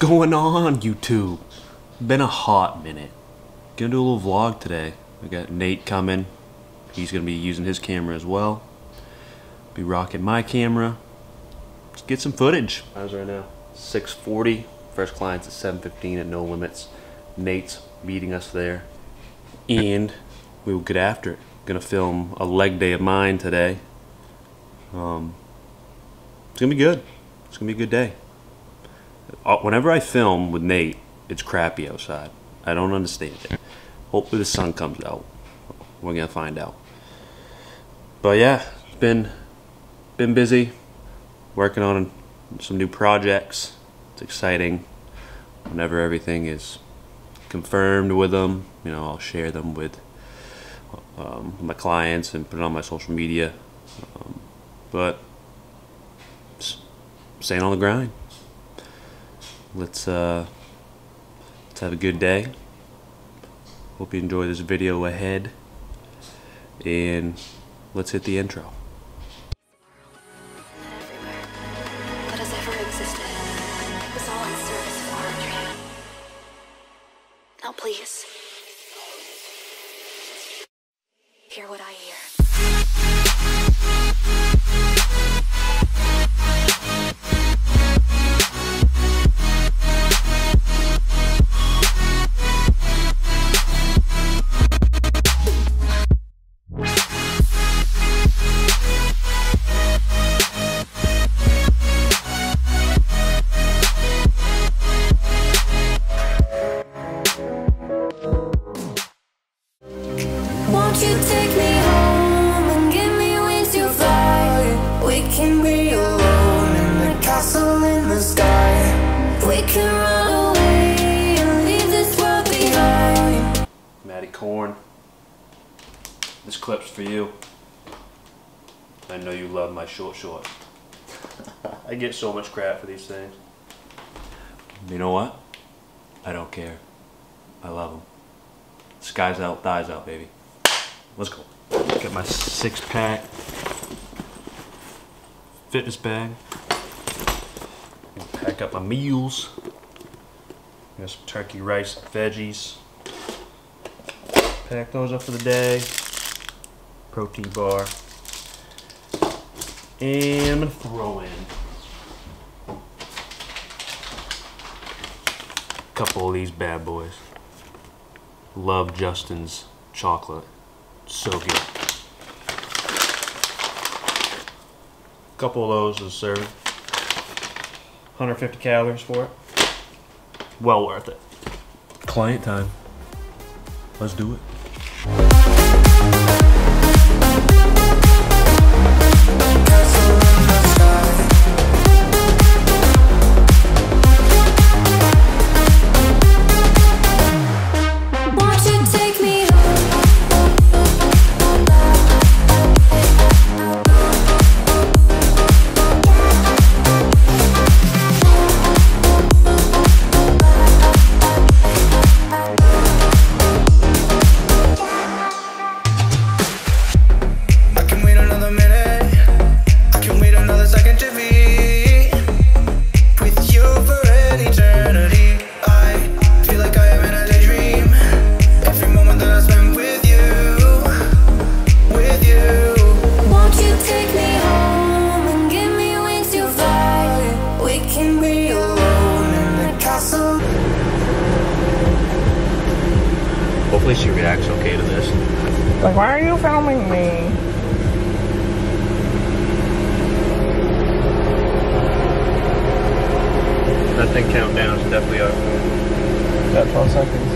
going on, YouTube? Been a hot minute. Gonna do a little vlog today. We got Nate coming. He's gonna be using his camera as well. Be rocking my camera. Let's get some footage. How's right now? 6:40. First clients at 7:15 at No Limits. Nate's meeting us there, and we will get after it. Gonna film a leg day of mine today. Um, it's gonna be good. It's gonna be a good day. Whenever I film with Nate, it's crappy outside. I don't understand it. Hopefully the sun comes out. We're gonna find out. But yeah, it's been been busy working on some new projects. It's exciting. Whenever everything is confirmed with them, you know, I'll share them with um, my clients and put it on my social media. Um, but staying on the grind. Let's uh, let's have a good day. Hope you enjoy this video ahead, and let's hit the intro. Corn, this clip's for you. I know you love my short shorts. I get so much crap for these things. You know what? I don't care. I love them. Skies out, thighs out, baby. Let's go. Get my six pack fitness bag. Pack up my meals. Got some turkey, rice, veggies. Pack those up for the day. Protein bar. And I'm gonna throw in a couple of these bad boys. Love Justin's chocolate. So good. A Couple of those is serving. 150 calories for it. Well worth it. Client time. Let's do it. Castle Hopefully she reacts okay to this. Like, why are you filming me? That thing countdown is definitely up. Got 12 seconds.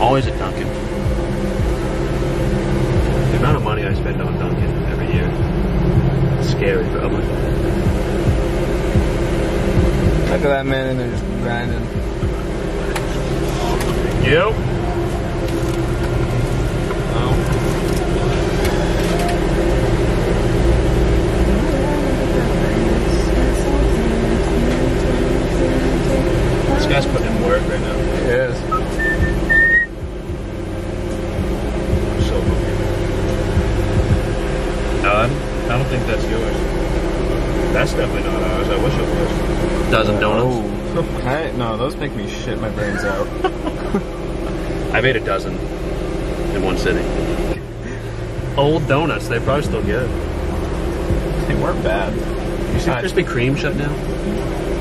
Always at Dunkin'. The amount of money I spend on Dunkin' every year. It's scary, probably. Look at that man in there just grinding. You? This guy's putting in work right now. Yes. So No, uh, I'm, I don't think that's yours. That's definitely not ours. I wish it was. Dozen donuts. Oh, I, no, those make me shit my brains out. I made a dozen in one sitting. Old donuts, they probably still good. They weren't bad. You see Uh, Krispy Kreme shut down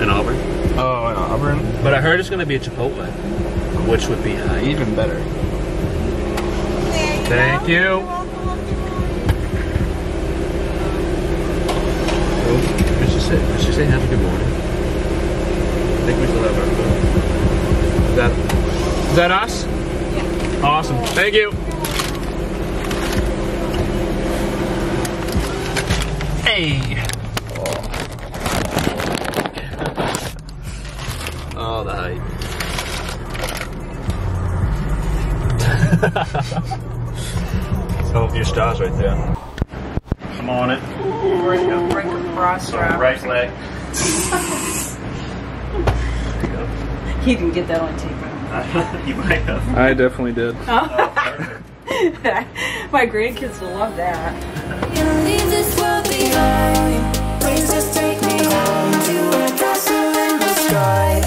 in Auburn? Oh, in Auburn, But I heard it's going to be a Chipotle, which would be high. even better. Thank you. Let's just say, let's just say have a good morning. I think we still have our food. Is that, is that us? Yeah. Awesome. Thank you. Hey. Oh, the height. Oh, your stars right there. I'm on it. Break a, break a bra strap. Right leg. He didn't get that on tape. you might have. I definitely did. Oh. My grandkids will love that. leave this world behind. Please just take me home to a castle in the sky.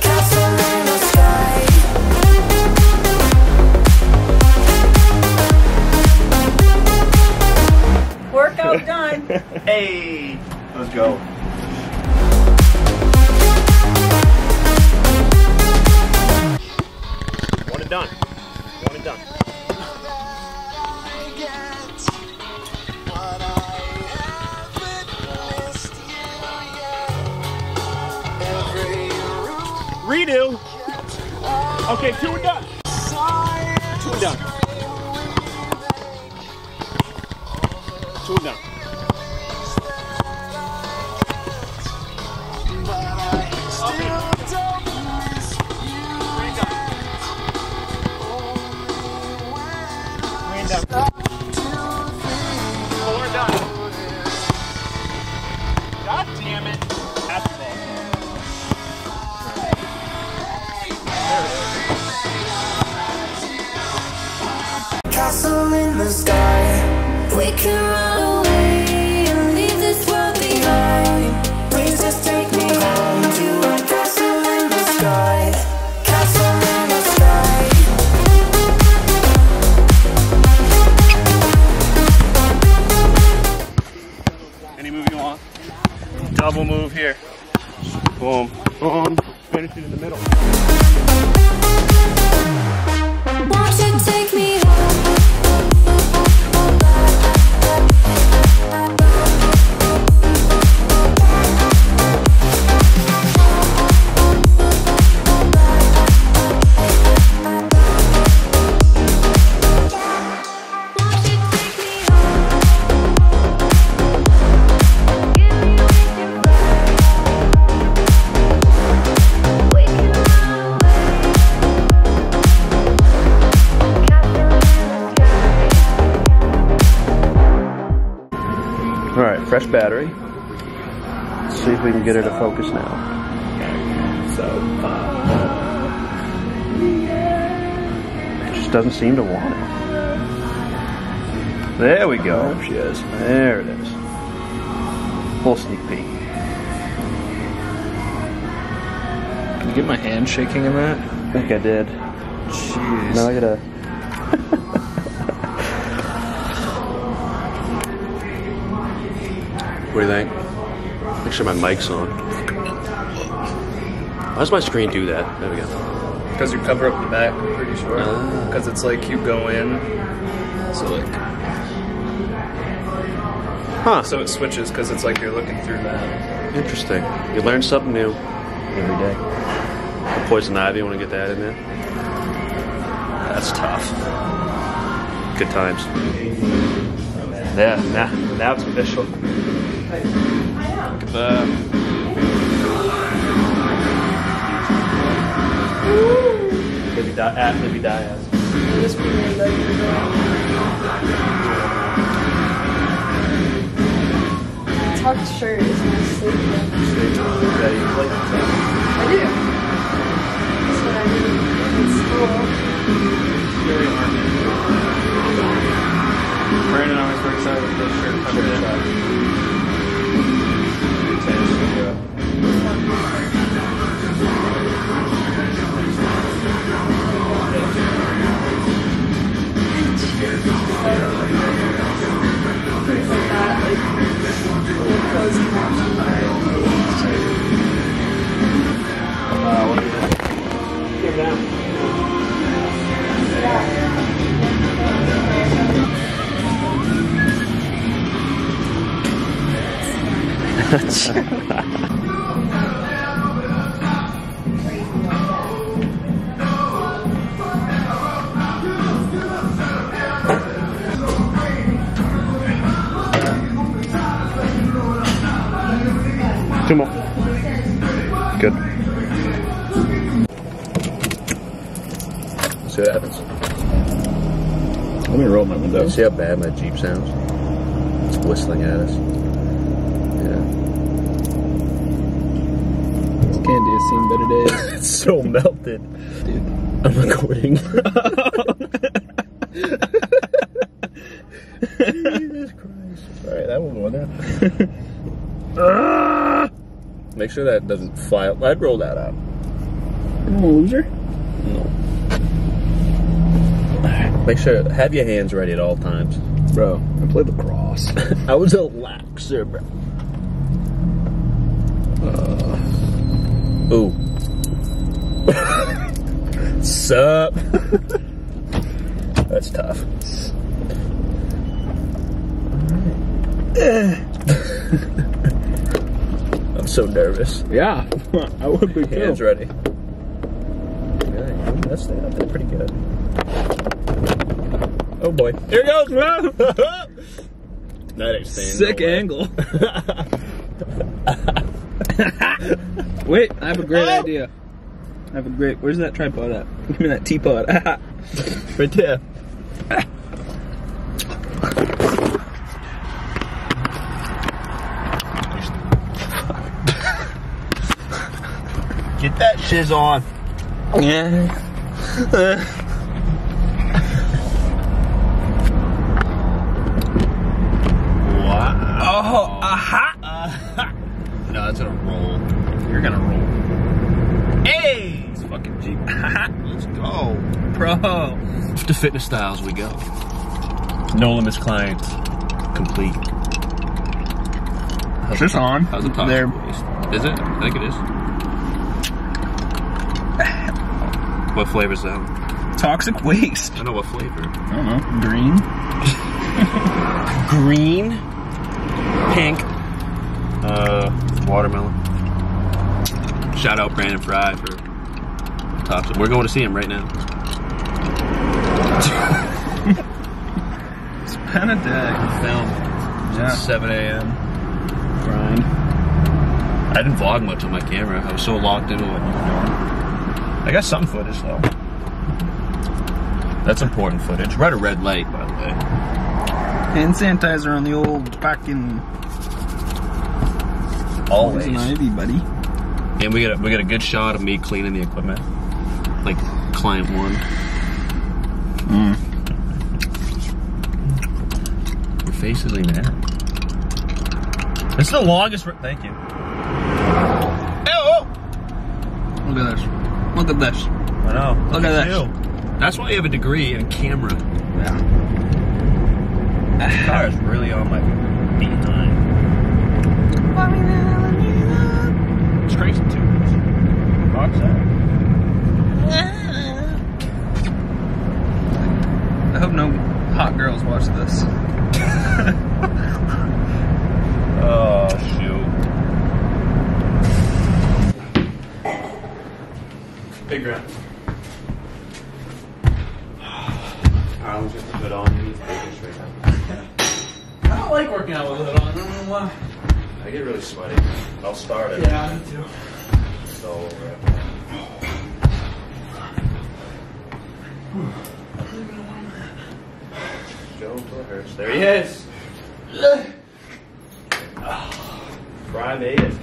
Castle in the sky. Workout done. Hey, let's go. Castle in the sky. We can run away get her to focus now. So, uh, it just doesn't seem to want it. There we go. There she is. There it is. Full sneak peek. Can you get my hand shaking in that? I think I did. Jeez. Now I gotta. what do you think? Make sure my mic's on. Why does my screen do that? There we go. Because you cover up the back, I'm pretty sure. Ah. Because it's like you go in, so like, Huh. so it switches because it's like you're looking through that. Interesting. You learn something new every day. The poison ivy, want to get that in there? That's tough. Good times. Yeah, now, now it's official. Look at that. Um, Libby Di- at Libby Diaz. tucked shirt is my sleep. Ready to play? I do. That's what I do in school. Brandon always works out with the shirt tucked Mine. Window. See how bad my Jeep sounds? It's whistling at us. Yeah. Candy has seen better days. It's so melted. Dude. I'm recording. Jesus Christ. Alright, that will go in there. Make sure that doesn't fly up. I'd roll that out. I'm a loser. No. Make sure, have your hands ready at all times. Bro, I play lacrosse. I was a laxer, bro. Uh. Ooh. Sup? That's tough. I'm so nervous. yeah, I would be too. Hands ready. Okay, that's staying up there pretty good. Oh boy. Here goes, man! that ain't Sick nowhere. angle. Wait, I have a great Oh! idea. I have a great. Where's that tripod at? Give me that teapot. Right there. Get that shiz on. yeah. Wow. Oh, aha! No, that's gonna roll. You're gonna roll. Hey! It's fucking Jeep. Let's go. Bro. To fitness styles we go. No limits clients. complete. Is this on? How's the top? There. Is it? I think it is. What flavor is that? Toxic waste. I don't know what flavor. I don't know. Green. Green, pink, uh, watermelon. Shout out Brandon Fry for tops. We're going to see him right now. It's pen a day. Film. Yeah. 7 a.m. Grind. I didn't vlog much on my camera. I was so locked into it. I got some footage though. That's important footage. At a red light, by the way. Hand sanitizer on the old fucking Always. poison ivy, buddy. And we got a, we got a good shot of me cleaning the equipment, like client one. Mm. Your face is enamored. It's the longest. Re- Thank you. Oh, Look at this. Look at this. I know. Look at you. That's why you have a degree in camera. Yeah. This car is really on my behind. It's crazy too. What's that? I hope no hot girls watch this. Oh shoot. Big round. I was just put on these babies right now. I don't like working out with it on. I don't know why. I get really sweaty. I'll start it. Yeah, me too. So over it. Go until it hurts. There he is. Ah, Fry made it.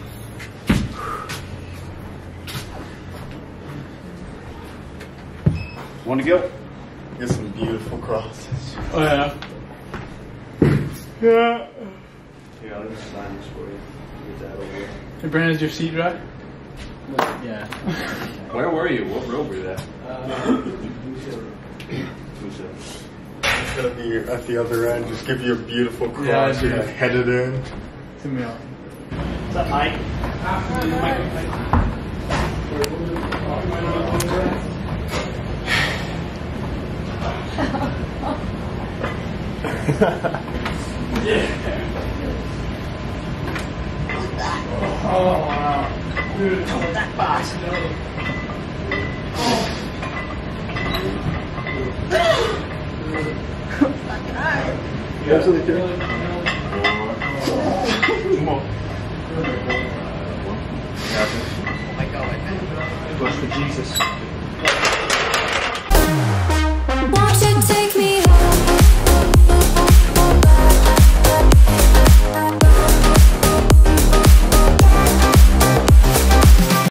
Want to go? Get some beautiful crosses. Oh yeah. Yeah. Here, I'll just sign this for you. Get that over with. Hey, Brandon, is your seat dry? Yeah. Where were you? What row were you at? Uh, it's gonna be at the other end. Just give you a beautiful cross. Yeah, you're head it in. To me. Is that Mike? yeah. Oh wow. Dude, oh, that box. Yes, can. Come on. Oh my God. It was for Jesus.